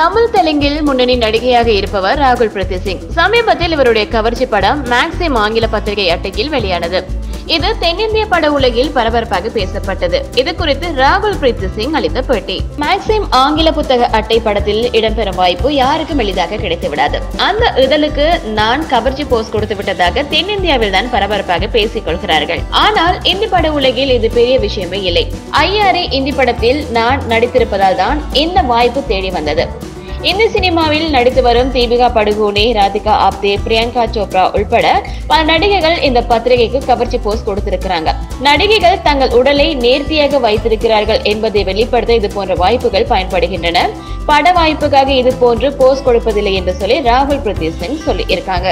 தமிழ் தெலுங்கில் முன்னணி நடிகையாக இருப்பவர் ராகுல் பிரீத்தி சிங். சமீபத்தில் இவருடைய கவர்ச்சி படம் மேக்சிம் ஆங்கில பத்திரிகை அட்டையில் வெளியானது. இது தென்னிந்திய பட உலகில் பரபரப்பாக பேசப்பட்டது. இது குறித்து ராகுல் பிரீத் சிங் அளித்த பேட்டி. மேக்சிம் ஆங்கில புத்தக அட்டை படத்தில் இடம்பெறும் வாய்ப்பு யாருக்கும் எளிதாக கிடைத்து விடாது அந்த இதழுக்கு நான் கவர்ச்சி போஸ்ட் கொடுத்து விட்டதாக தென்னிந்தியாவில் தான் பரபரப்பாக பேசிக் கொள்கிறார்கள். ஆனால் இந்தி பட உலகில் இது பெரிய விஷயமே இல்லை. ஐஆர்ஏ இந்தி படத்தில் நான் நடித்திருப்பதால் தான் இந்த வாய்ப்பு தேடி வந்தது. இந்தி சினிமாவில் நடித்து வரும் தீபிகா படுகோனே ராதிகா ஆப்தே பிரியங்கா சோப்ரா உள்பட பல நடிகைகள் இந்த பத்திரிகைக்கு கவர்ச்சி போஸ்ட் கொடுத்திருக்கிறாங்க. நடிகைகள் தங்கள் உடலை நேர்த்தியாக வைத்திருக்கிறார்கள் என்பதை வெளிப்படுத்த இது போன்ற வாய்ப்புகள் பயன்படுகின்றன. பட வாய்ப்புக்காக இது போன்று போஸ்ட் கொடுப்பதில்லை என்று சொல்லி ராகுல் பிரதீப் சிங் சொல்லி இருக்காங்க